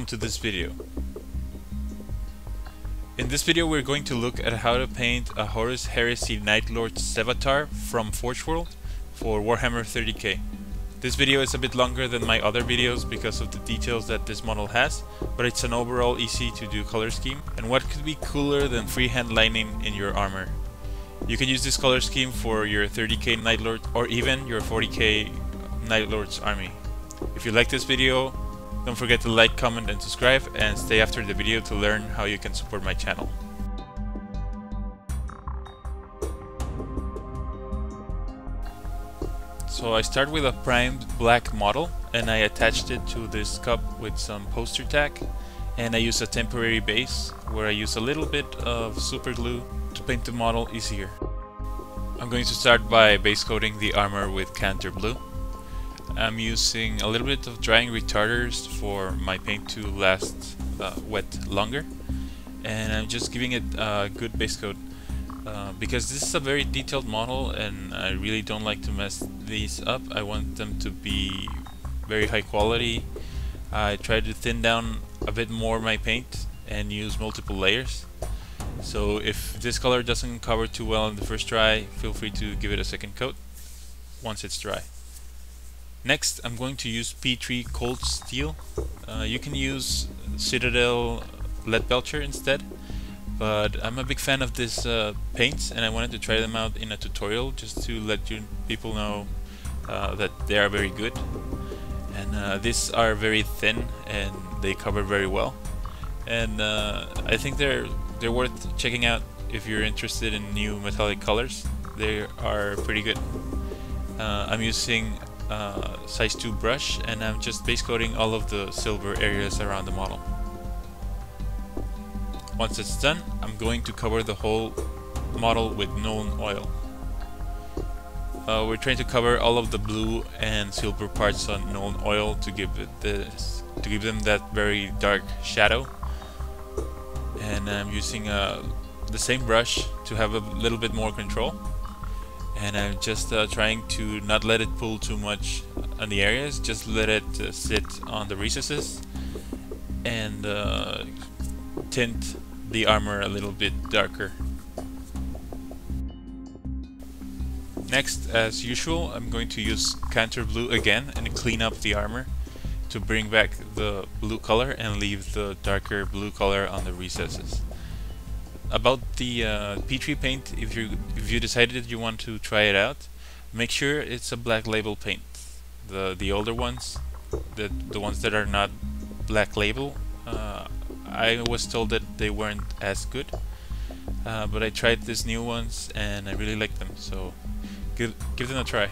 Welcome to this video. In this video we're going to look at how to paint a Horus Heresy Nightlord Sevatar from Forge World for Warhammer 30k. This video is a bit longer than my other videos because of the details that this model has, but it's an overall easy to do color scheme. And what could be cooler than freehand lining in your armor? You can use this color scheme for your 30k Nightlord or even your 40k Nightlord's army. If you like this video, don't forget to like, comment and subscribe and stay after the video to learn how you can support my channel. So I start with a primed black model and I attached it to this cup with some poster tack and I use a temporary base where I use a little bit of super glue to paint the model easier. I'm going to start by base coating the armor with Kantor Blue. I'm using a little bit of drying retarders for my paint to last uh, wet longer. And I'm just giving it a good base coat uh, because this is a very detailed model and I really don't like to mess these up. I want them to be very high quality. I try to thin down a bit more my paint and use multiple layers. So if this color doesn't cover too well in the first try, feel free to give it a second coat once it's dry Next, I'm going to use P3 Cold Steel. Uh, you can use Citadel Lead Belcher instead, but I'm a big fan of these uh, paints and I wanted to try them out in a tutorial just to let you people know uh, that they are very good. And uh, these are very thin and they cover very well. And uh, I think they're they're worth checking out if you're interested in new metallic colors. They are pretty good. Uh, I'm using uh, size 2 brush and I'm just base coating all of the silver areas around the model. Once it's done, I'm going to cover the whole model with Nuln Oil. Uh, we're trying to cover all of the blue and silver parts on Nuln Oil to give it this, to give them that very dark shadow. And I'm using uh, the same brush to have a little bit more control and I'm just uh, trying to not let it pull too much on the areas just let it uh, sit on the recesses and uh, tint the armor a little bit darker. Next as usual I'm going to use Kantor Blue again and clean up the armor to bring back the blue color and leave the darker blue color on the recesses about the uh, P3 paint, if you if you decided you want to try it out, make sure it's a black label paint. The the older ones, the the ones that are not black label, uh, I was told that they weren't as good, uh, but I tried these new ones and I really like them. So give give them a try.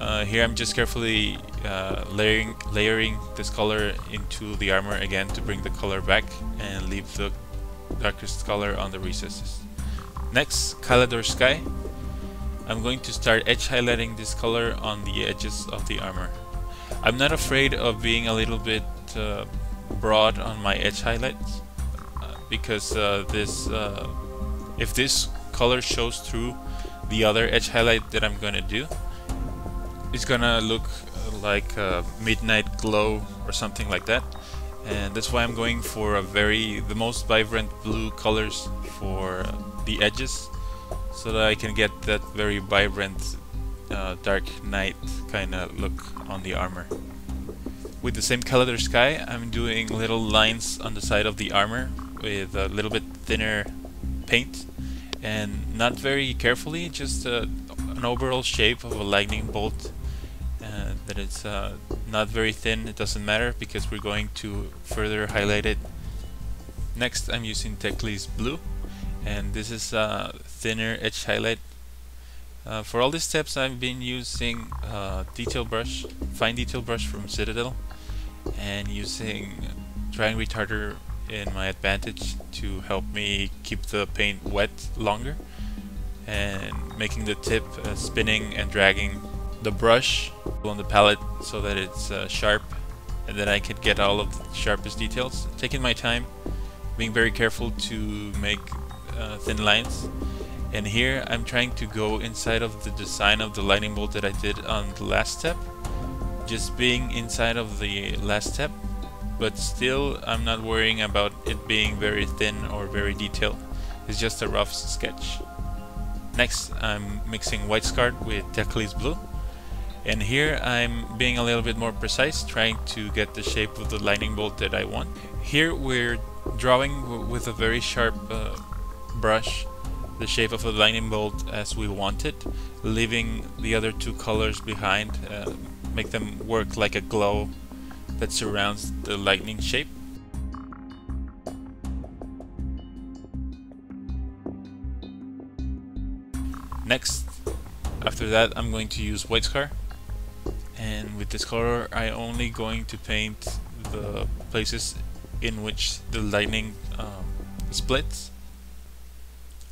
Uh, here I'm just carefully uh, layering layering this color into the armor again to bring the color back and leave the darkest color on the recesses. Next, Caledor Sky. I'm going to start edge highlighting this color on the edges of the armor. I'm not afraid of being a little bit uh, broad on my edge highlights uh, because uh, this uh, if this color shows through the other edge highlight that I'm gonna do it's gonna look like midnight glow or something like that and that's why I'm going for a very the most vibrant blue colors for the edges so that I can get that very vibrant uh, dark night kind of look on the armor. With the same color Sky I'm doing little lines on the side of the armor with a little bit thinner paint and not very carefully just uh, an overall shape of a lightning bolt that it's uh, not very thin, it doesn't matter because we're going to further highlight it. Next I'm using Teclis Blue and this is a thinner edge highlight. Uh, for all these steps I've been using uh, detail brush, fine detail brush from Citadel and using drying retarder in my advantage to help me keep the paint wet longer and making the tip uh, spinning and dragging the brush on the palette so that it's uh, sharp and then I can get all of the sharpest details. Taking my time, being very careful to make uh, thin lines. And here I'm trying to go inside of the design of the lightning bolt that I did on the last step. Just being inside of the last step but still I'm not worrying about it being very thin or very detailed. It's just a rough sketch. Next I'm mixing white scarred with Teclis blue and here I'm being a little bit more precise trying to get the shape of the lightning bolt that I want. Here we're drawing with a very sharp uh, brush the shape of a lightning bolt as we want it, leaving the other two colors behind, uh, make them work like a glow that surrounds the lightning shape. Next, after that I'm going to use white scar and with this color I only going to paint the places in which the lightning um, splits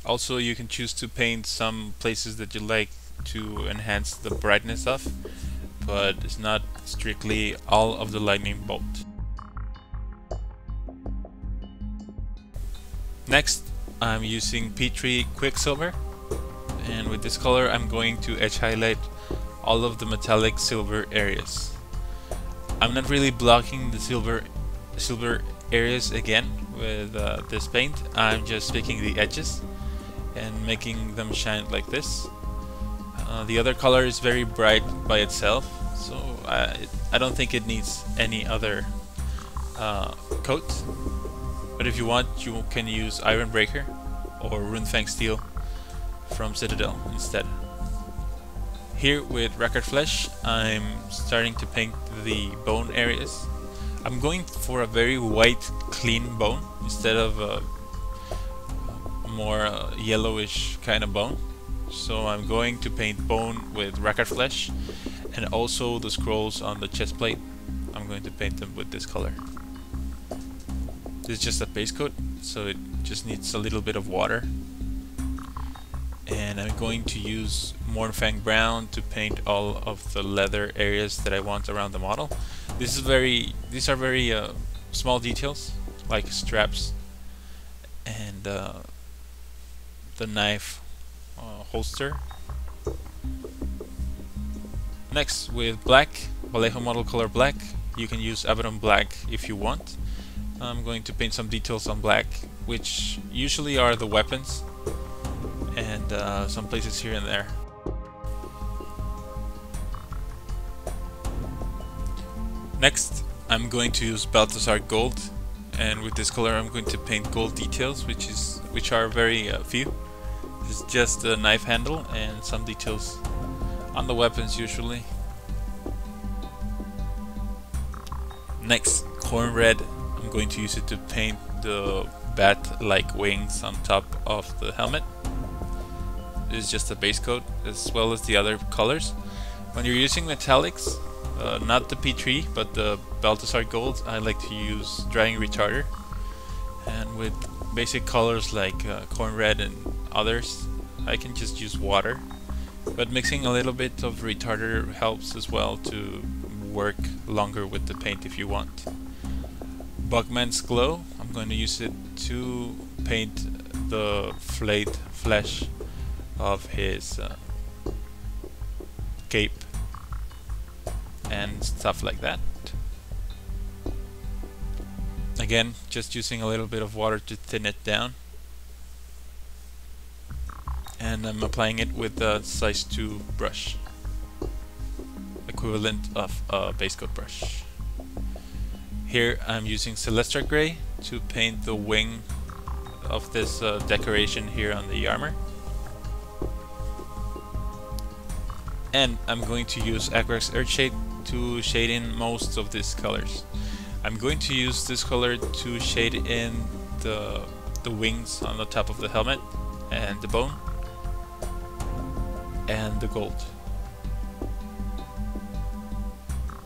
also you can choose to paint some places that you like to enhance the brightness of, but it's not strictly all of the lightning bolt. Next I'm using P3 Quicksilver and with this color I'm going to edge highlight all of the metallic silver areas. I'm not really blocking the silver silver areas again with uh, this paint, I'm just picking the edges and making them shine like this. Uh, the other color is very bright by itself, so I, I don't think it needs any other uh, coat. But if you want, you can use Iron Breaker or Runefang Steel from Citadel instead. Here with Rakarth Flesh, I'm starting to paint the bone areas. I'm going for a very white, clean bone instead of a more uh, yellowish kind of bone. So I'm going to paint bone with Rakarth Flesh and also the scrolls on the chest plate. I'm going to paint them with this color. This is just a base coat, so it just needs a little bit of water. And I'm going to use Mournfang Brown to paint all of the leather areas that I want around the model. This is very, these are very uh, small details, like straps and uh, the knife uh, holster. Next, with black, Vallejo model color black, you can use Abaddon black if you want. I'm going to paint some details on black, which usually are the weapons and uh, some places here and there. Next, I'm going to use Balthazar Gold, and with this color I'm going to paint gold details, which is which are very uh, few. It's just a knife handle and some details on the weapons usually. Next, Khorne Red. I'm going to use it to paint the bat-like wings on top of the helmet. It's just a base coat as well as the other colors. When you're using metallics, uh, not the P3 but the Balthasar Gold, I like to use drying retarder. And with basic colors like uh, Khorne Red and others, I can just use water. But mixing a little bit of retarder helps as well to work longer with the paint if you want. Bugman's Glow, I'm going to use it to paint the flayed flesh of his uh, cape and stuff like that. Again, just using a little bit of water to thin it down. And I'm applying it with a size 2 brush equivalent of a base coat brush. Here I'm using Celestra Gray to paint the wing of this uh, decoration here on the armor and I'm going to use Agrax Earthshade to shade in most of these colors I'm going to use this color to shade in the the wings on the top of the helmet and the bone and the gold.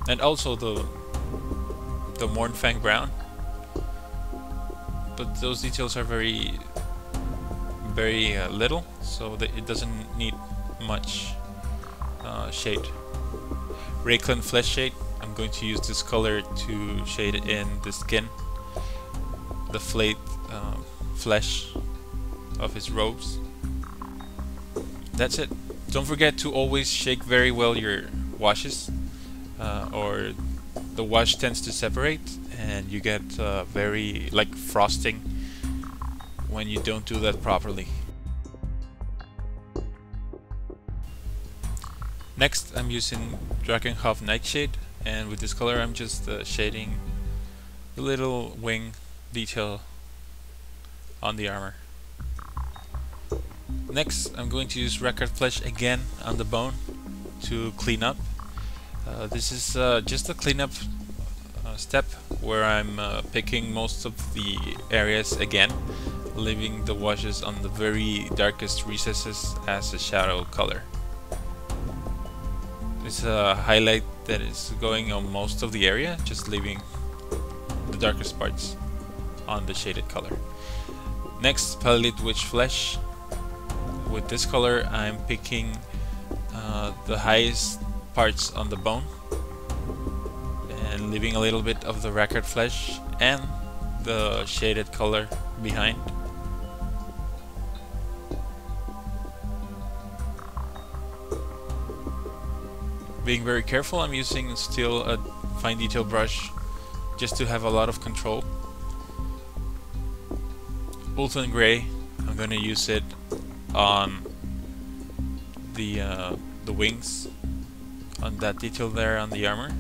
And also the the Mournfang brown. But those details are very very uh, little, so it doesn't need much uh, shade. Reikland Flesh Shade, I'm going to use this color to shade in the skin, the flayed uh, flesh of his robes. That's it. Don't forget to always shake very well your washes uh, or the wash tends to separate and you get uh, very like frosting when you don't do that properly. Next I'm using Drakenhof Nightshade and with this color I'm just uh, shading the little wing detail on the armor. Next I'm going to use Rakarth Flesh again on the bone to clean up. Uh, this is uh, just a cleanup uh, step where I'm uh, picking most of the areas again, leaving the washes on the very darkest recesses as a shadow color. It's a highlight that is going on most of the area, just leaving the darkest parts on the shaded color. Next, Pallid Witch Flesh. With this color, I'm picking uh, the highest parts on the bone and leaving a little bit of the Rakarth flesh and the shaded color behind. Being very careful, I'm using still a fine detail brush just to have a lot of control. Ulthuan Grey, I'm to use it on the uh, the wings on that detail there on the armor.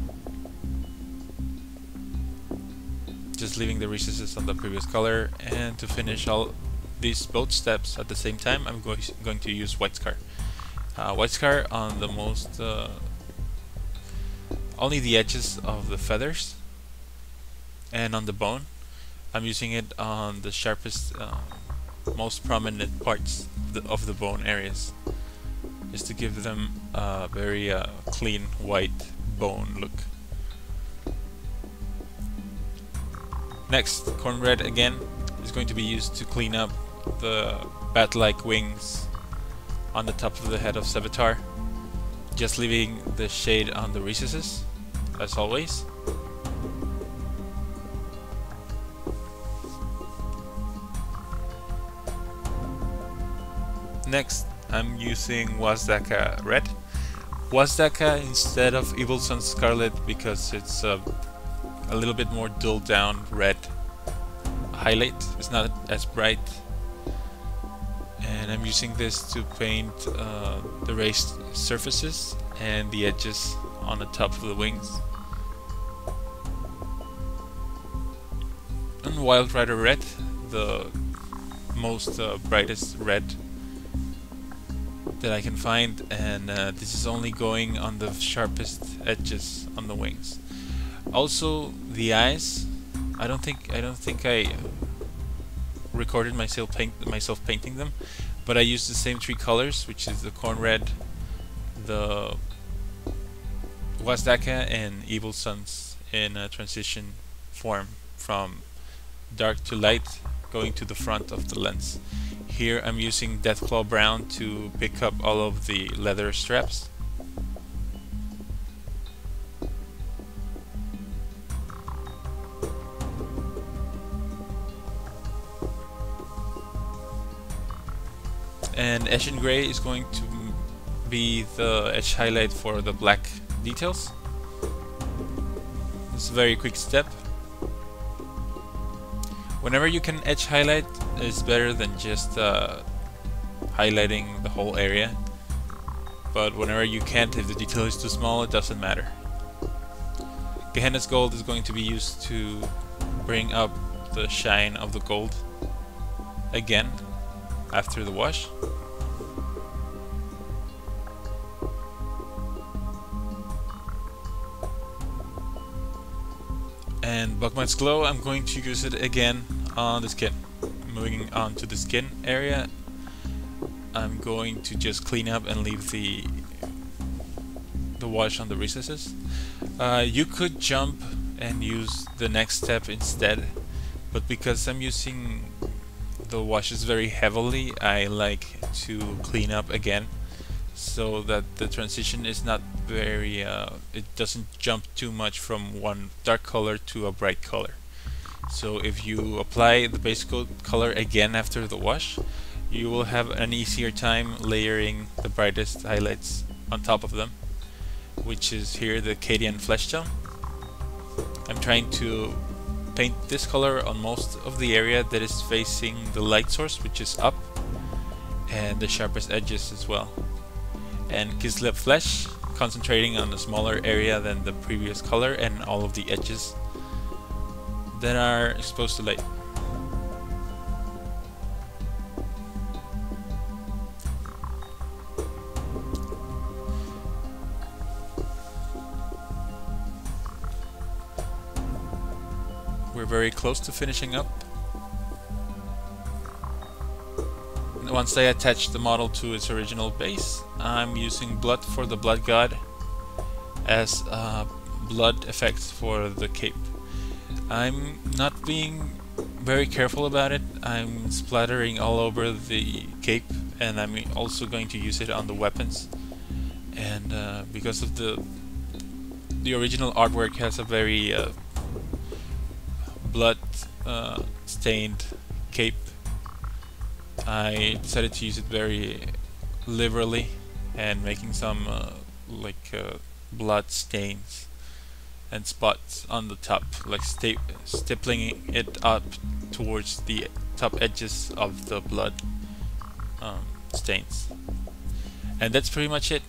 Just leaving the recesses on the previous color and to finish all these both steps at the same time I'm go going to use White Scar. Uh, white Scar on the most uh, only the edges of the feathers and on the bone. I'm using it on the sharpest, uh, most prominent parts of the, bone areas is to give them a very uh, clean white bone look. Next, Khorne Red again is going to be used to clean up the bat-like wings on the top of the head of Sevatar, just leaving the shade on the recesses, as always. Next, I'm using Wazdakka Red. Wazdakka instead of Evil Sunz Scarlet because it's a, a little bit more dulled down red highlight. It's not as bright. And I'm using this to paint uh, the raised surfaces and the edges on the top of the wings. Wild Rider Red, the most uh, brightest red that I can find and uh, this is only going on the sharpest edges on the wings. Also the eyes, I don't think I don't think I recorded myself paint myself painting them, but I used the same three colors, which is the Khorne Red, the Wazdakka, and Evil Sunz in a transition form from dark to light, going to the front of the lens. Here I'm using Deathclaw Brown to pick up all of the leather straps. And Eshin Grey is going to be the edge highlight for the black details. It's a very quick step. Whenever you can edge highlight, is better than just uh, highlighting the whole area. But whenever you can't, if the detail is too small, it doesn't matter. Gehenna's Gold is going to be used to bring up the shine of the gold again after the wash. And Bugman's Glow, I'm going to use it again on the skin. Moving on to the skin area I'm going to just clean up and leave the the wash on the recesses. Uh, you could jump and use the next step instead but because I'm using the washes very heavily I like to clean up again so that the transition is not very uh, it doesn't jump too much from one dark color to a bright color so if you apply the base coat color again after the wash, you will have an easier time layering the brightest highlights on top of them, which is here the Cadian Flesh Tone. I'm trying to paint this color on most of the area that is facing the light source which is up and the sharpest edges as well and Kislev Flesh concentrating on a smaller area than the previous color and all of the edges that are exposed to light We're very close to finishing up. Once I attach the model to its original base, I'm using blood for the blood god as a blood effect for the cape. I'm not being very careful about it. I'm splattering all over the cape and I'm also going to use it on the weapons. And uh, because of the the original artwork has a very uh, blood uh, stained cape. I decided to use it very liberally and making some uh, like uh, blood stains and spots on the top like sta stippling it up towards the top edges of the blood um, stains. And that's pretty much it.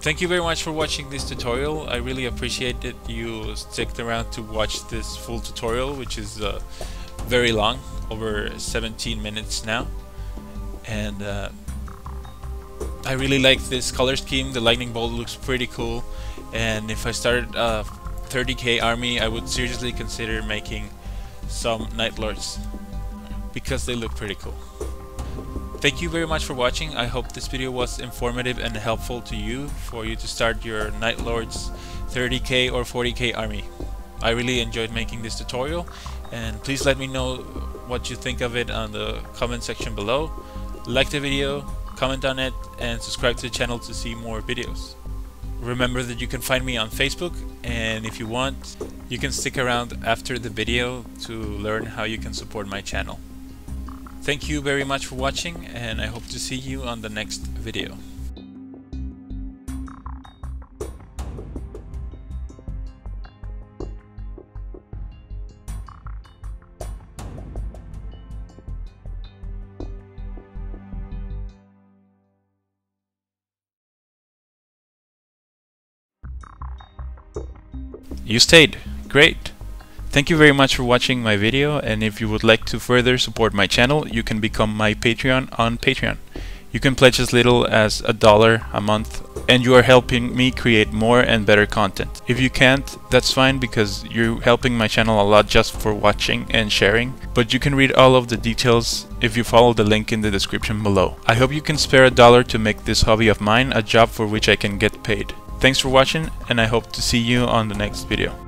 Thank you very much for watching this tutorial. I really appreciate that you sticked around to watch this full tutorial, which is uh, very long, over 17 minutes now. And uh, I really like this color scheme. The lightning bolt looks pretty cool. And if I started a 30k army, I would seriously consider making some Night Lords because they look pretty cool. Thank you very much for watching. I hope this video was informative and helpful to you for you to start your Night Lords 30k or 40k army. I really enjoyed making this tutorial and please let me know what you think of it on the comment section below. Like the video, comment on it and subscribe to the channel to see more videos. Remember that you can find me on Facebook and if you want you can stick around after the video to learn how you can support my channel. Thank you very much for watching and I hope to see you on the next video. You stayed. Great. Thank you very much for watching my video and if you would like to further support my channel you can become my Patreon on Patreon. You can pledge as little as a dollar a month and you are helping me create more and better content. If you can't, that's fine because you're helping my channel a lot just for watching and sharing, but you can read all of the details if you follow the link in the description below. I hope you can spare a dollar to make this hobby of mine a job for which I can get paid. Thanks for watching and I hope to see you on the next video.